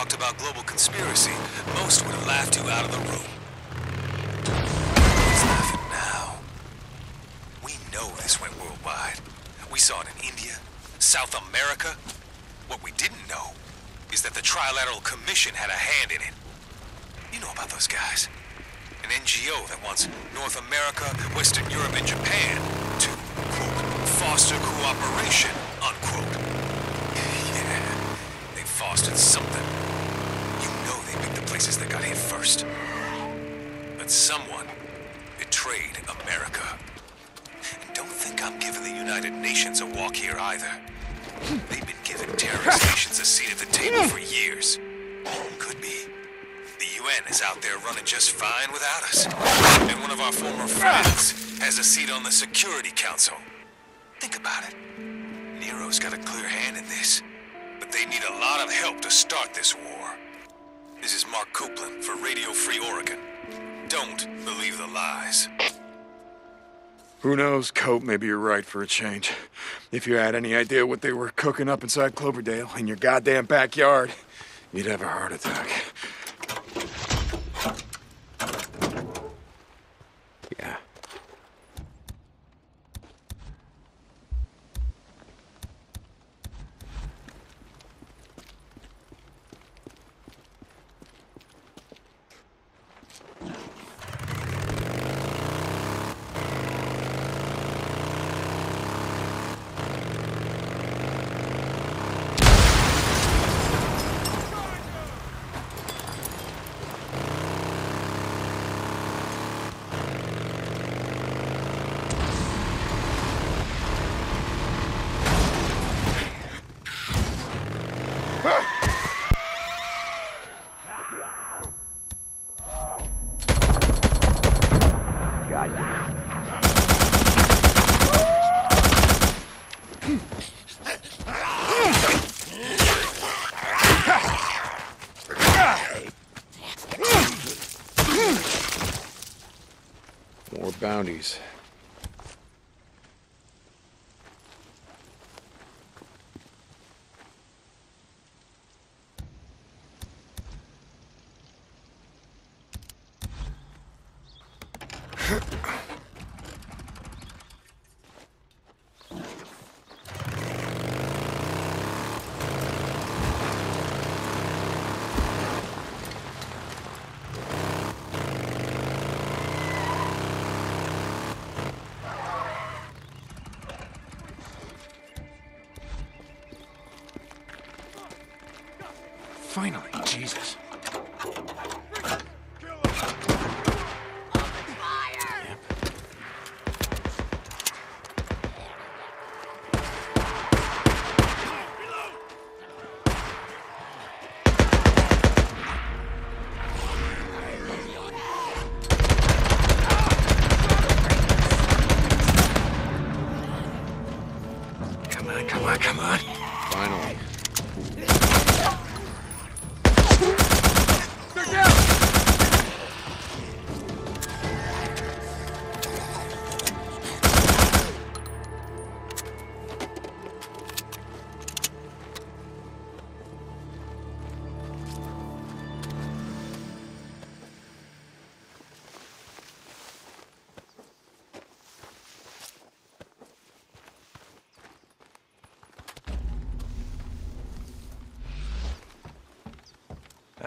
talked about global conspiracy, most would have laughed you out of the room. Who's laughing now? We know this went worldwide. We saw it in India, South America. What we didn't know is that the Trilateral Commission had a hand in it. You know about those guys. An NGO that wants North America, Western Europe, and Japan to, quote, foster cooperation, unquote. Yeah, they fostered something. Places that got hit first. But someone betrayed America. And don't think I'm giving the United Nations a walk here either. They've been giving terrorist nations a seat at the table for years. Could be. The UN is out there running just fine without us. And one of our former friends has a seat on the Security Council. Think about it. Nero's got a clear hand in this. But they need a lot of help to start this war. This is Mark Copeland for Radio Free Oregon. Don't believe the lies. Who knows, Cope, maybe you're right for a change. If you had any idea what they were cooking up inside Cloverdale in your goddamn backyard, you'd have a heart attack. Yeah. More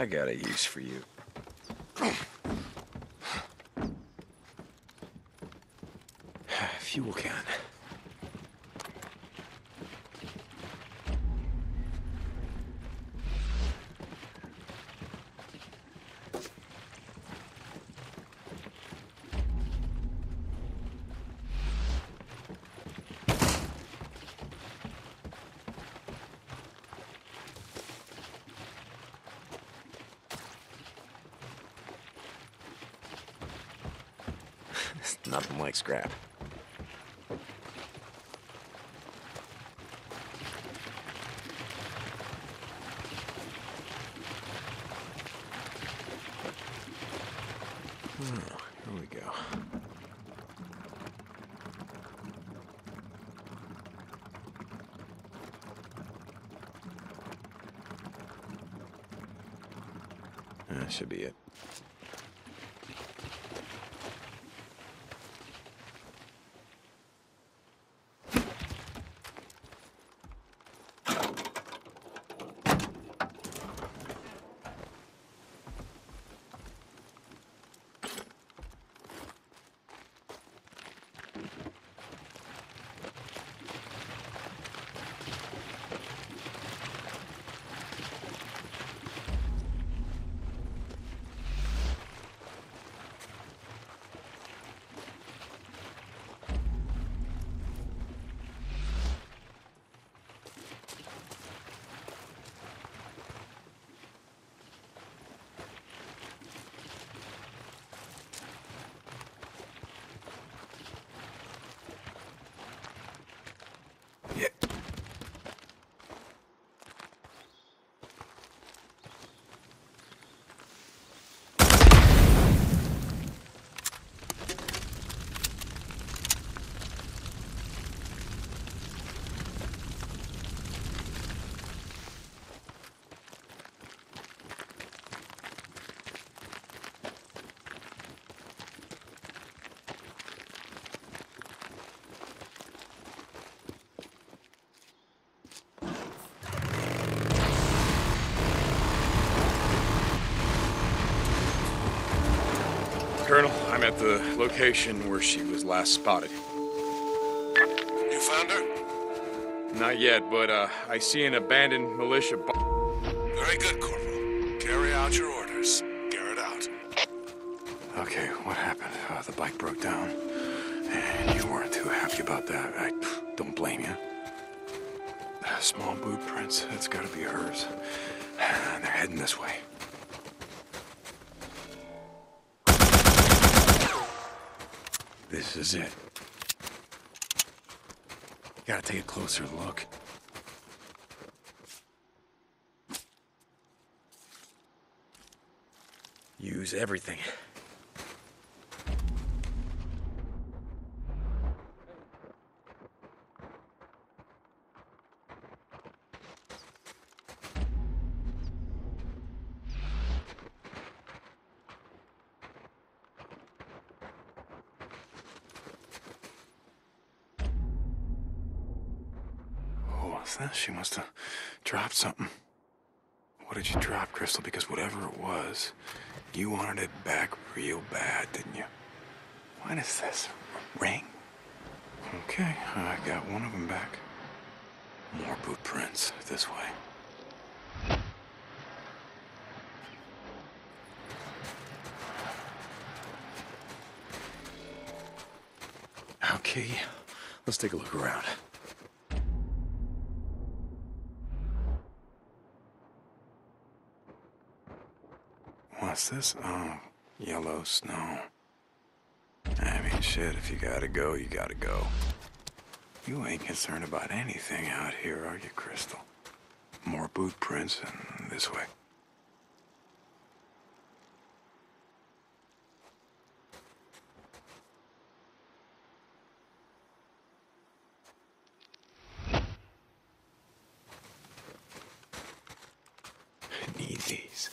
I got a use for you. Fuel can. scrap. Hmm, that should be it. I'm at the location where she was last spotted. You found her? Not yet, but uh, I see an abandoned militia. Bo- Very good, Corporal. Carry out your orders. Garrett out. okay, what happened? Uh, the bike broke down, and you weren't too happy about that. I don't blame you. Uh, small boot prints. It's got to be hers. They're heading this way. This is it. Gotta take a closer look. Use everything. Oh, what's that? She must have dropped something. What did you drop, Crystal? Because whatever it was, you wanted it back real bad, didn't you? What is this? Ring? Okay, I got one of them back. More boot prints this way. Okay, let's take a look around. What's this? Oh, yellow snow. I mean, shit, if you gotta go, you gotta go. You ain't concerned about anything out here, are you, Crystal? More boot prints and this way. Need these.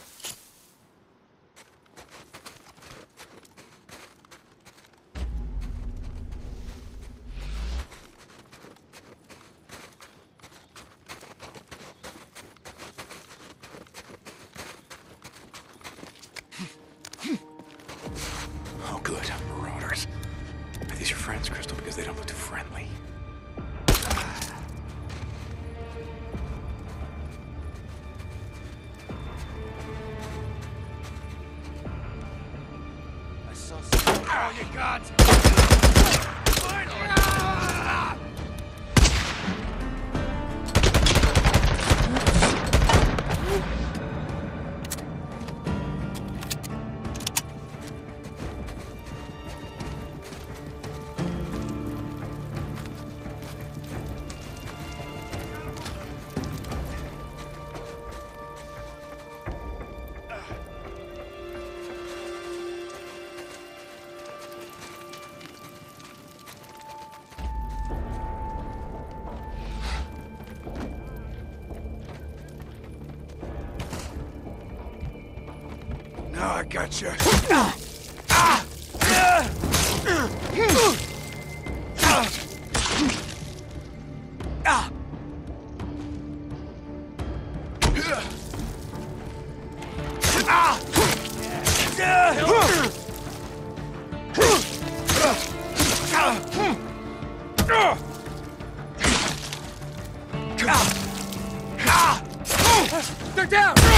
Gotcha. They're down!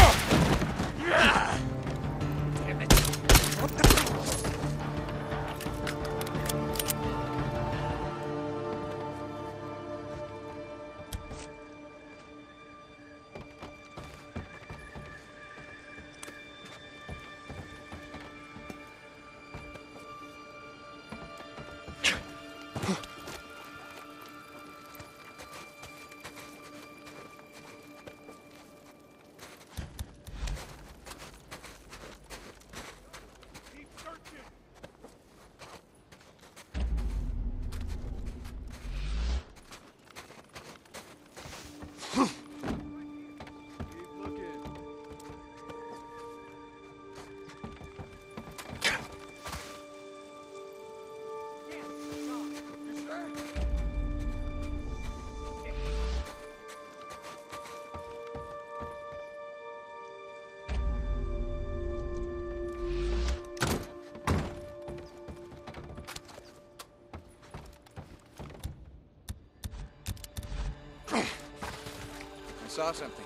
saw something.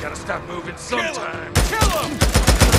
Gotta stop moving sometime. Kill him! Kill him!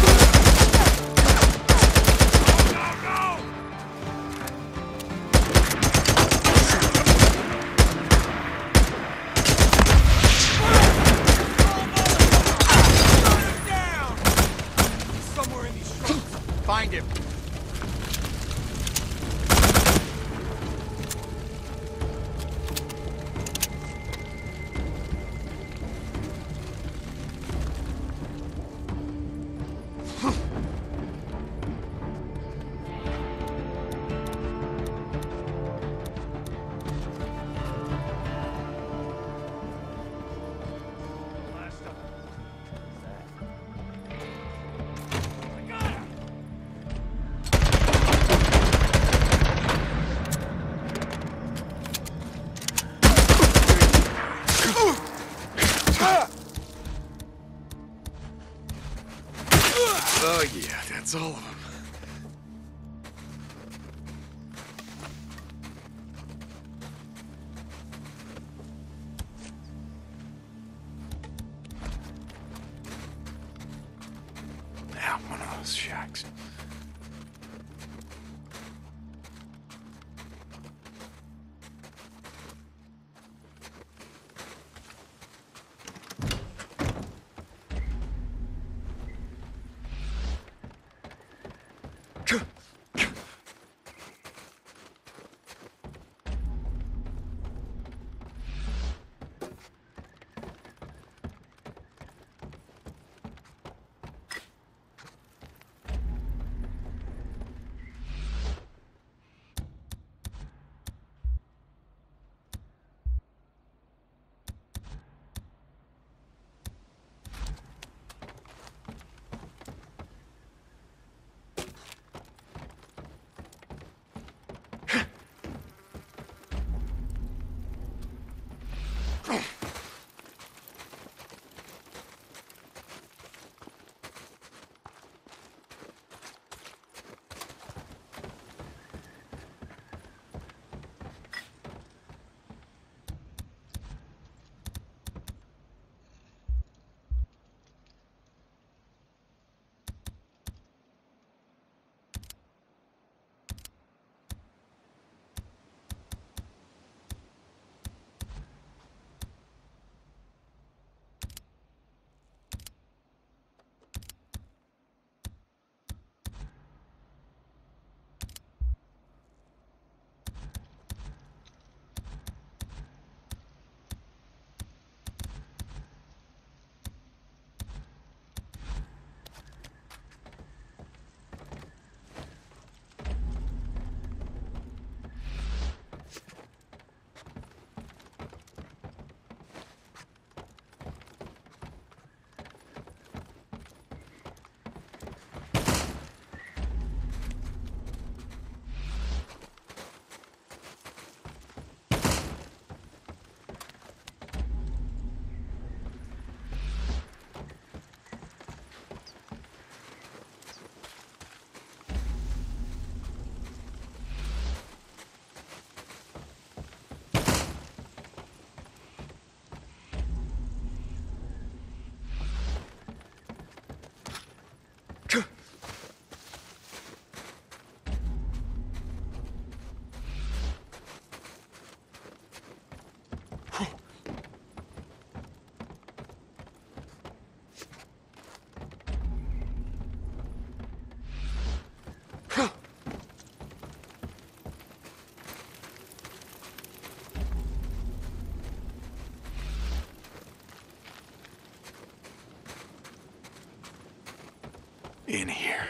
In here.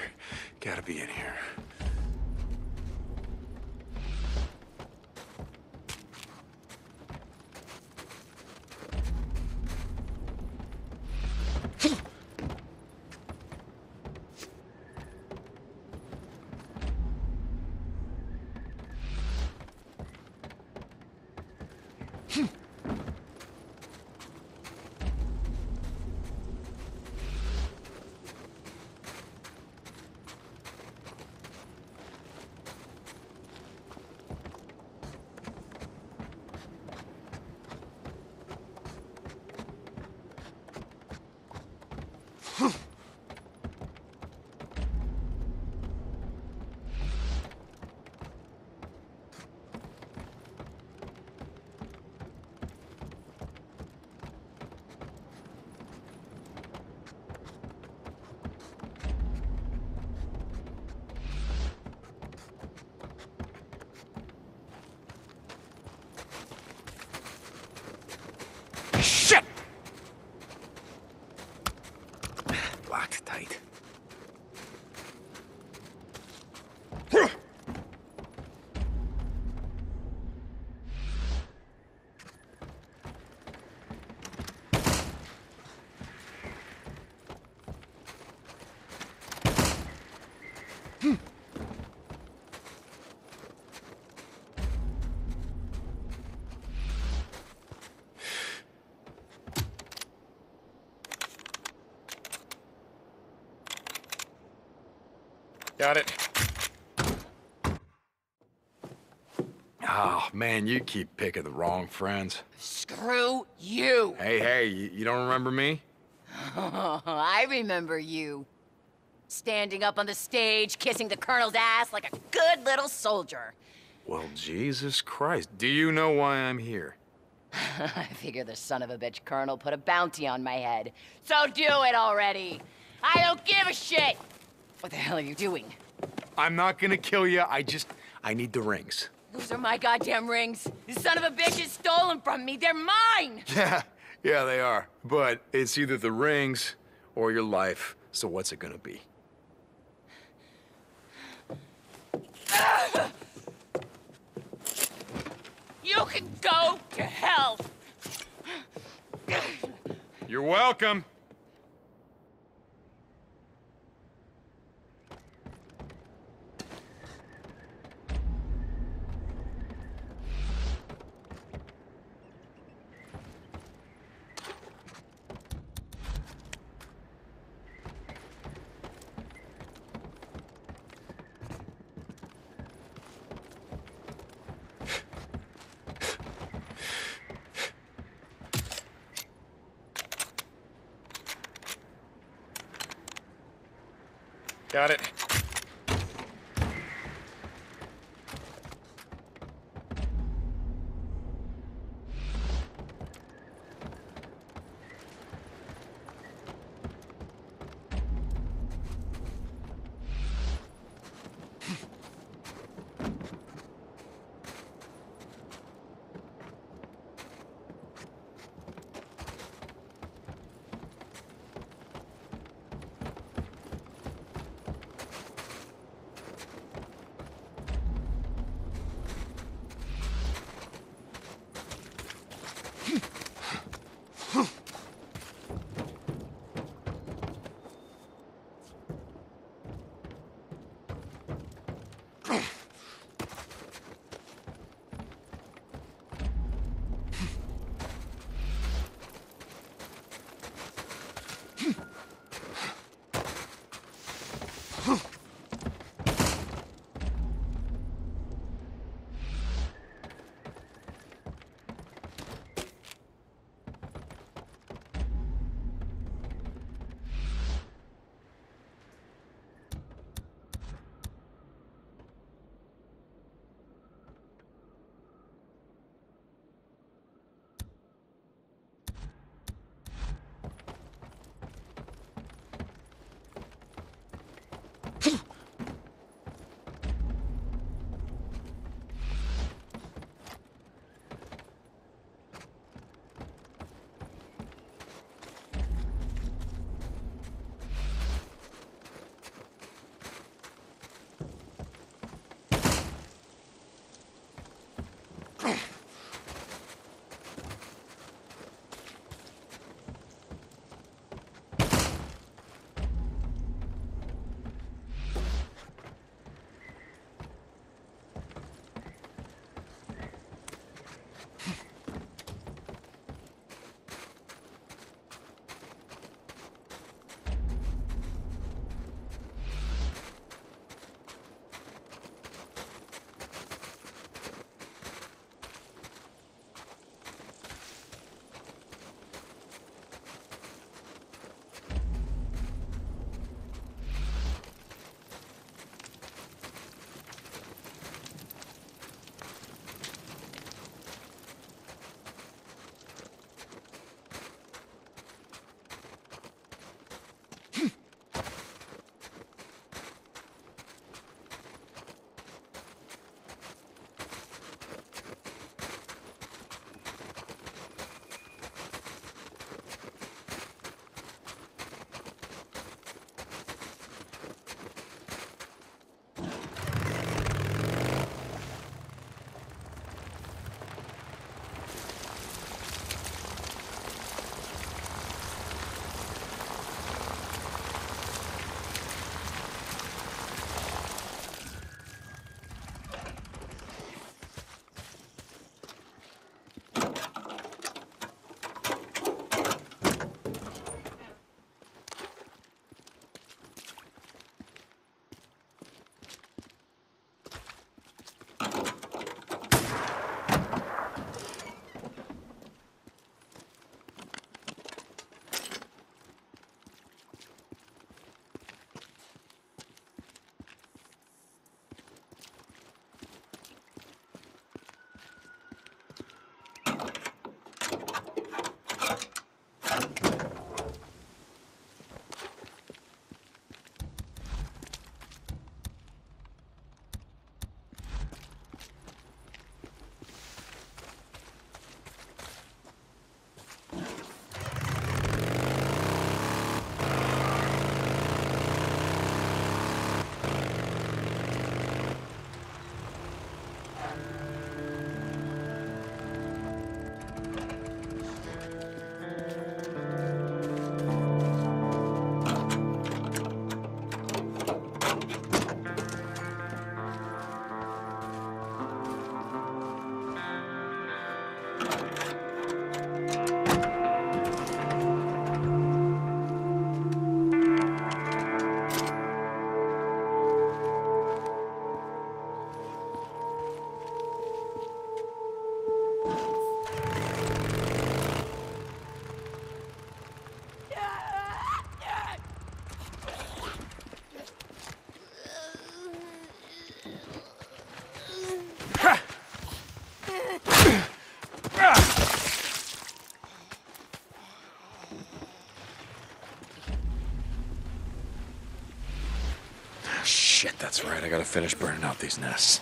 Gotta be in here. Got it. Oh, man, you keep picking the wrong friends. Screw you! Hey, hey, you, you don't remember me? I remember you. Standing up on the stage, kissing the colonel's ass like a good little soldier. Well, Jesus Christ. Do you know why I'm here? I figure the son of a bitch colonel put a bounty on my head. So do it already! I don't give a shit! What the hell are you doing? I'm not gonna kill you. I just, I need the rings. Those are my goddamn rings. The son of a bitch has stolen from me. They're mine! Yeah, yeah, they are. But it's either the rings or your life. So what's it gonna be? You can go to hell! You're welcome. Got it. That's right. I gotta finish burning out these nests.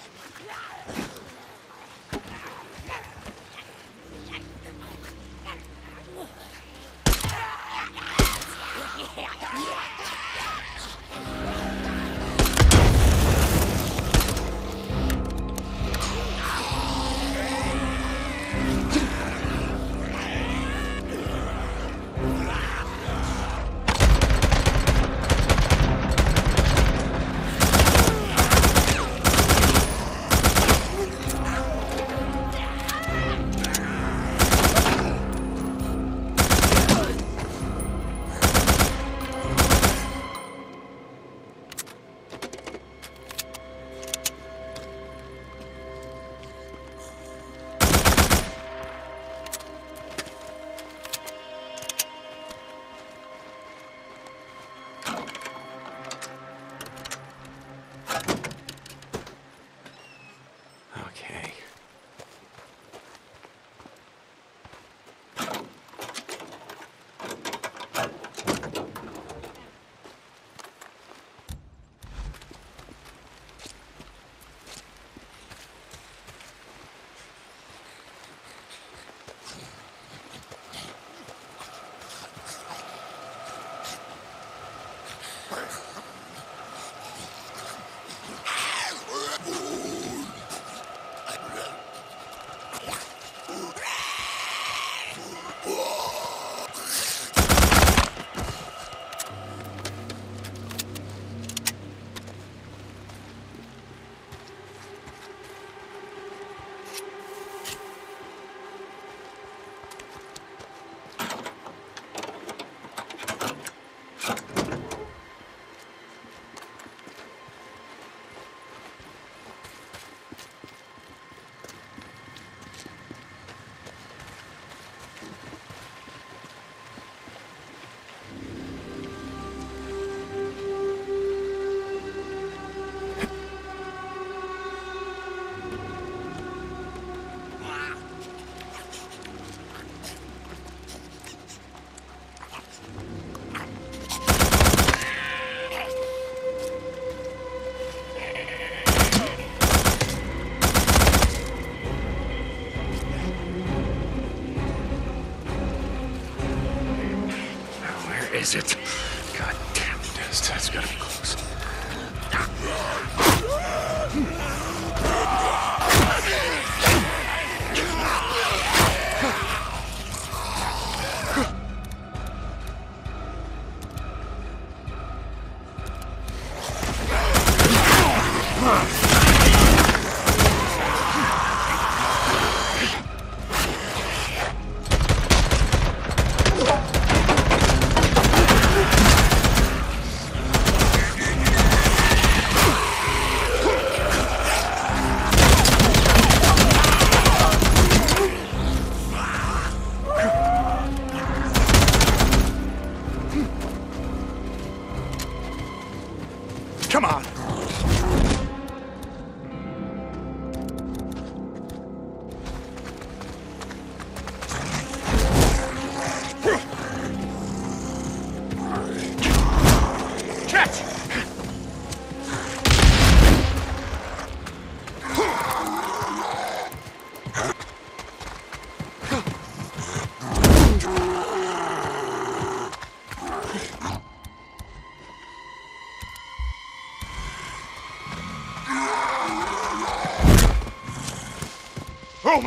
Is it? Come on!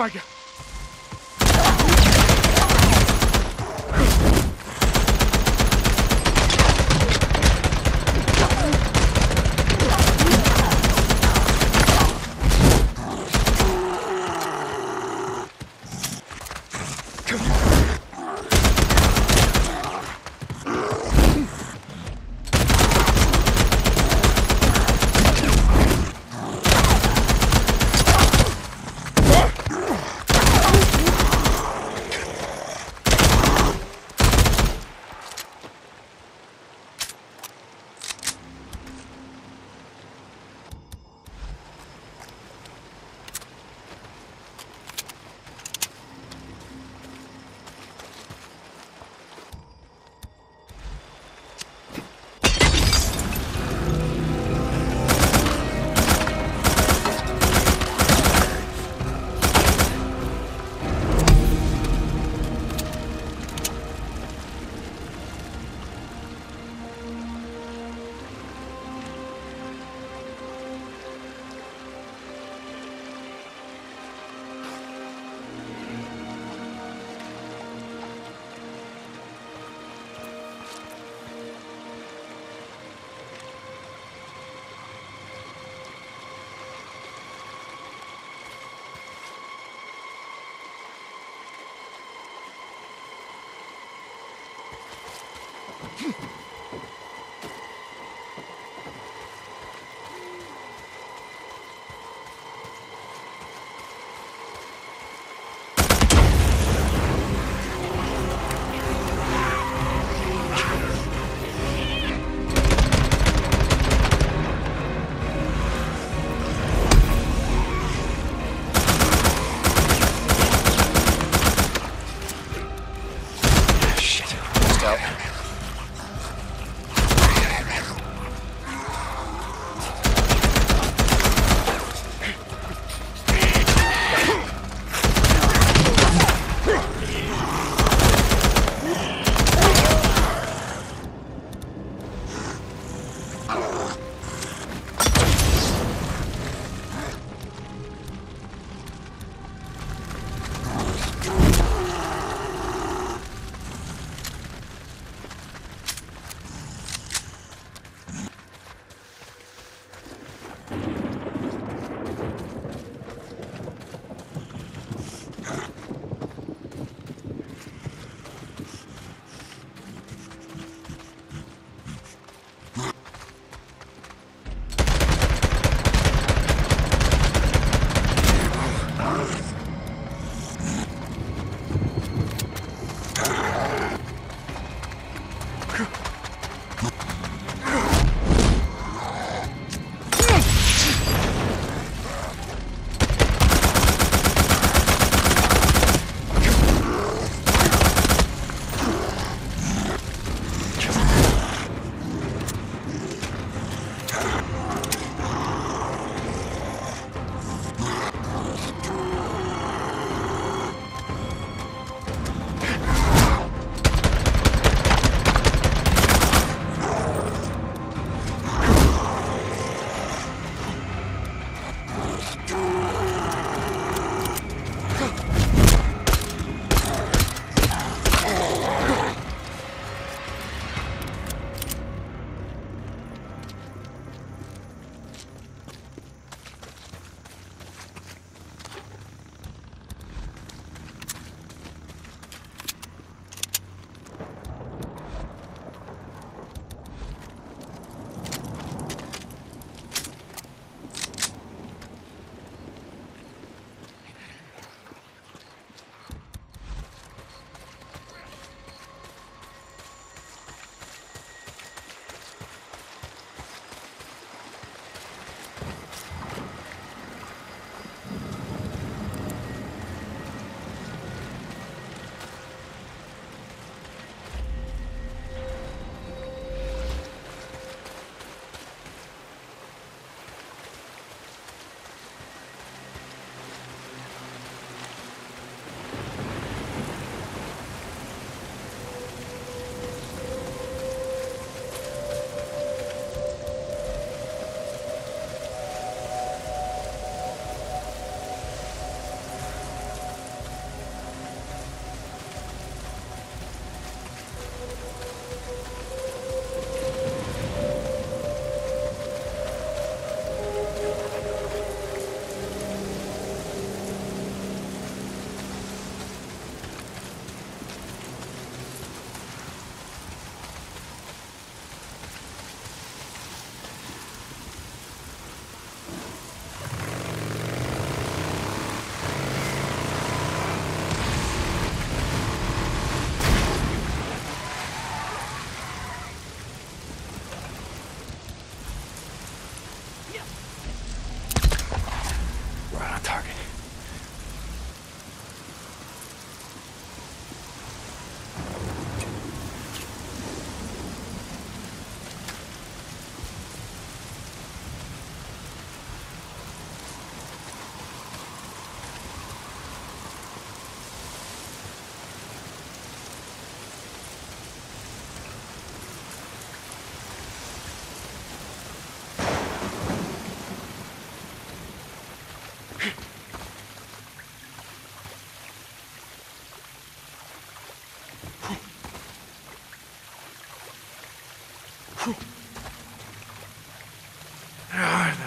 My god!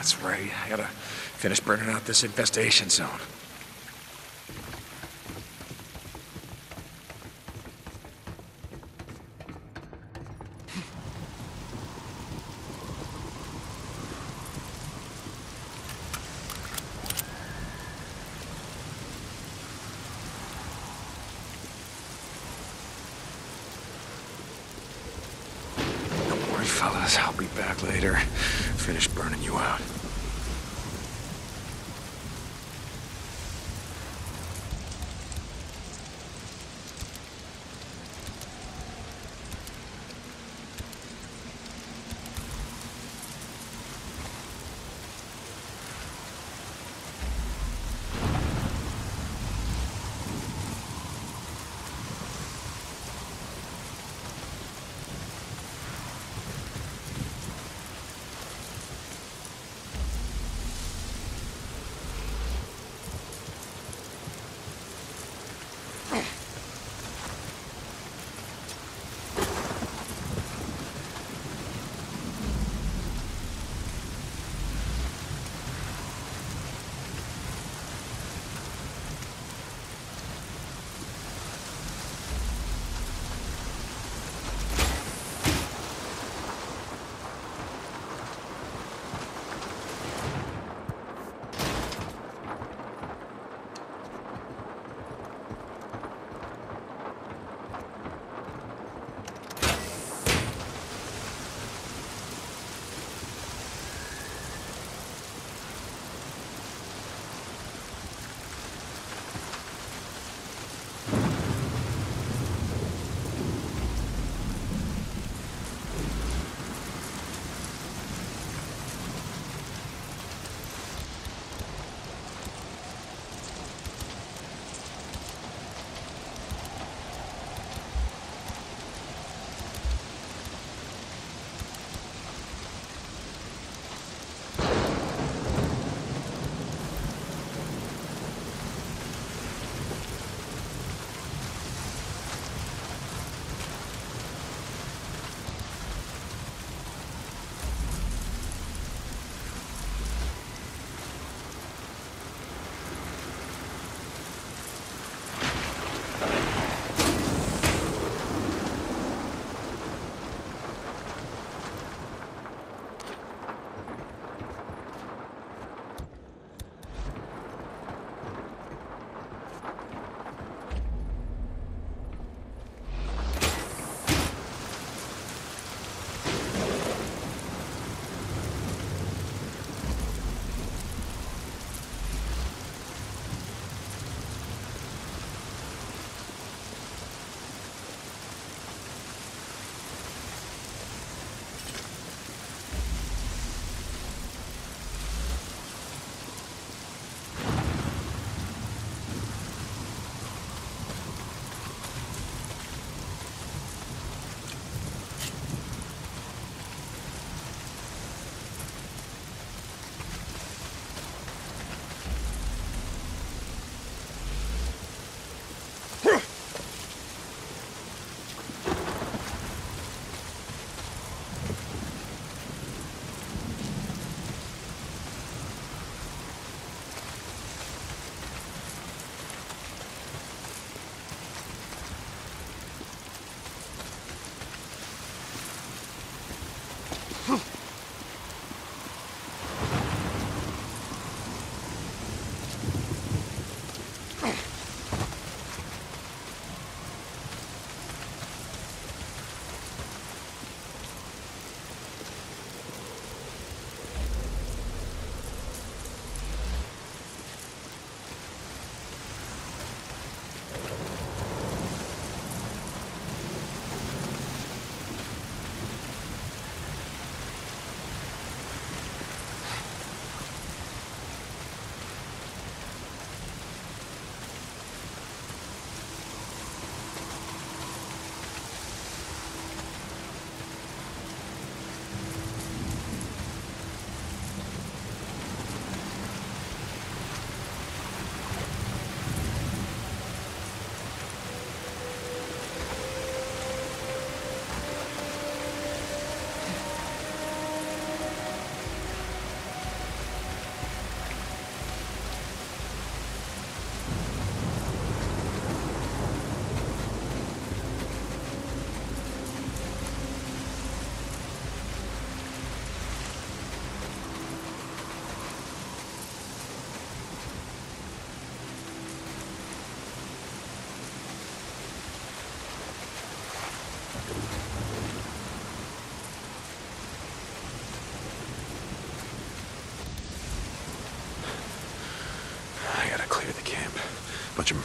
That's right. I gotta finish burning out this infestation zone. Fellas. I'll be back later. Finish burning you out.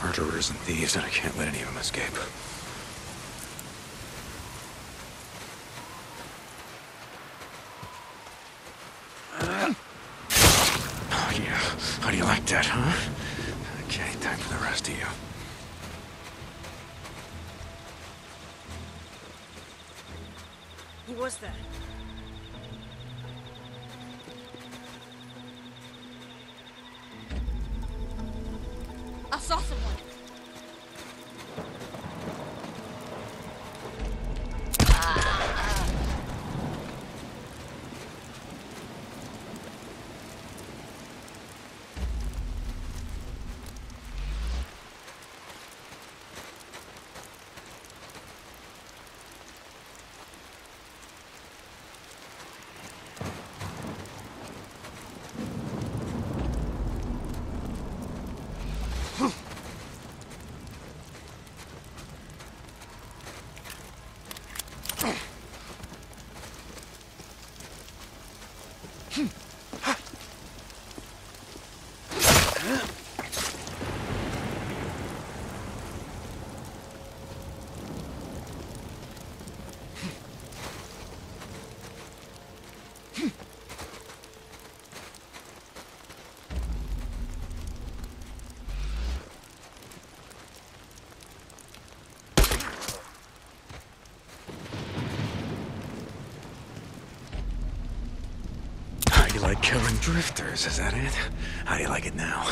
Murderers and thieves, and I can't let any of them escape. Oh, yeah. How do you like that, huh? Okay, time for the rest of you. Who was that? Saw someone. Killing drifters? Is that it? How do you like it now?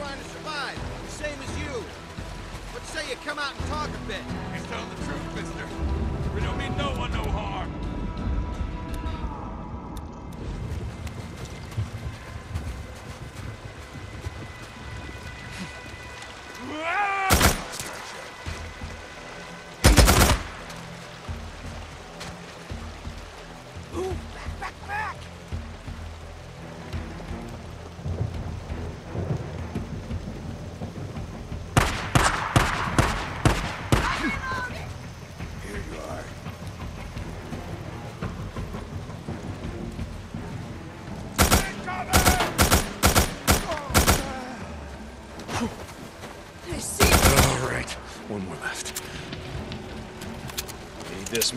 Trying to survive. The same as you. What say you come out and talk a bit? He's telling the truth, mister. We don't mean no one no harm.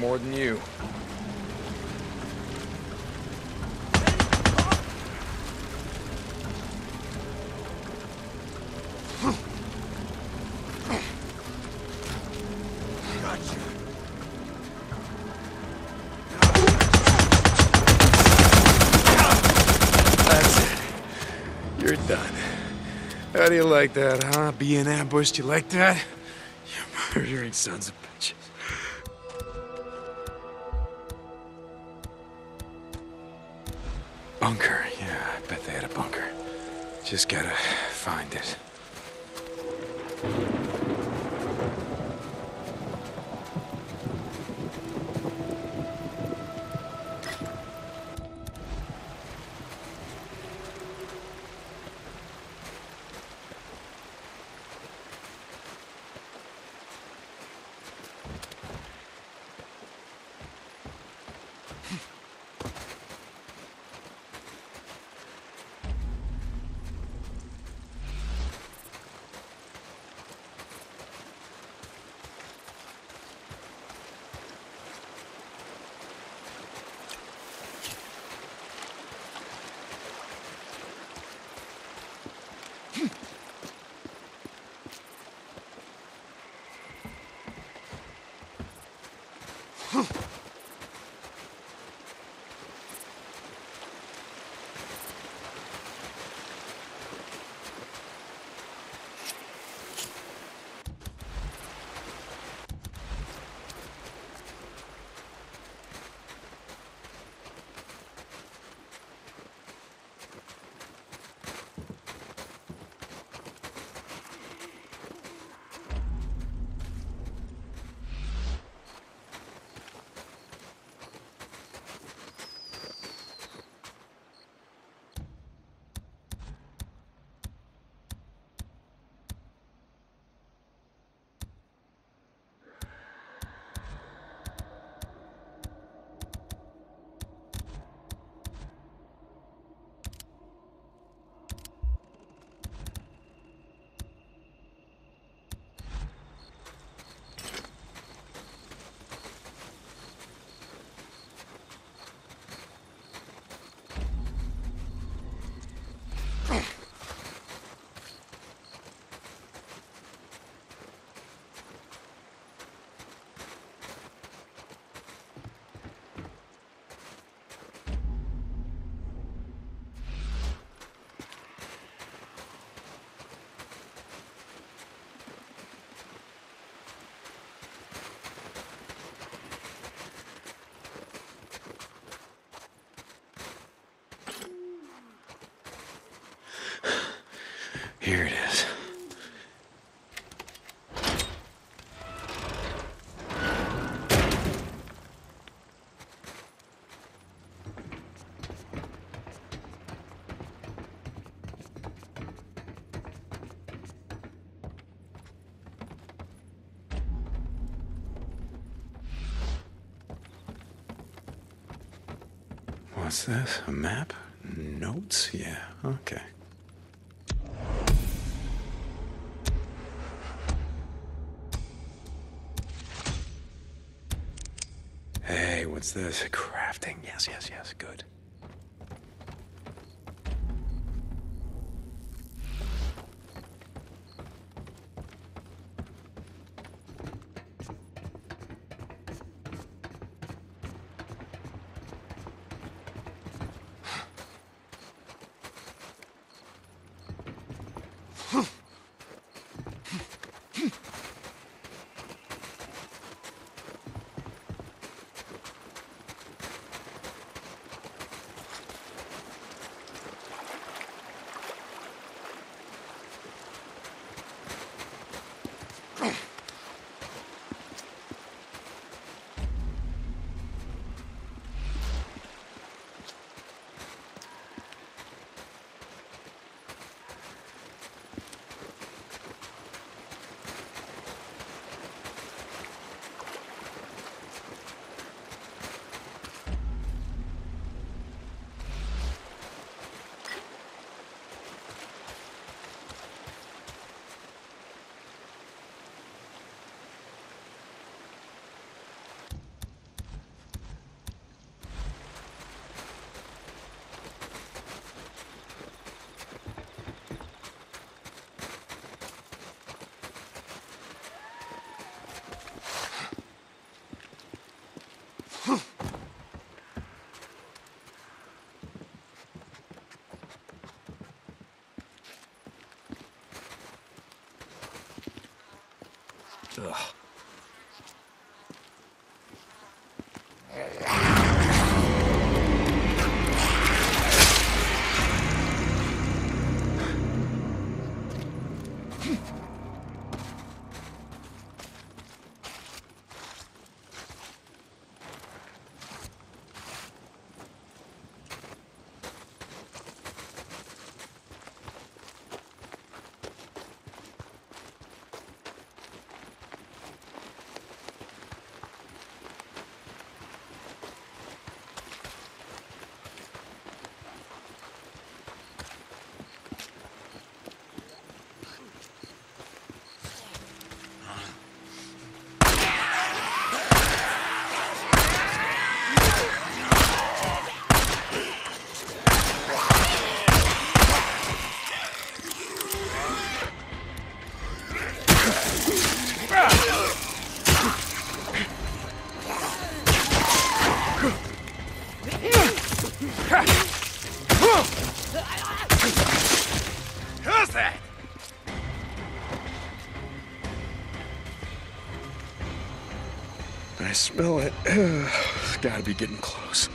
More than you. How do you like that, huh? Being ambushed, you like that? You murdering sons of Just gotta Here it is. What's this? A map? Notes? Yeah, okay. This? Crafting. Yes, yes, yes. Good. Smell it. It's gotta be getting close.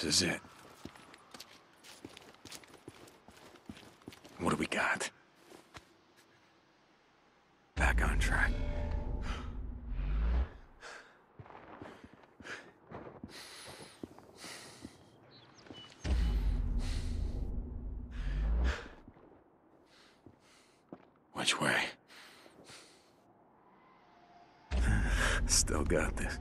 This is it. What do we got? Back on track. Which way? Still got this.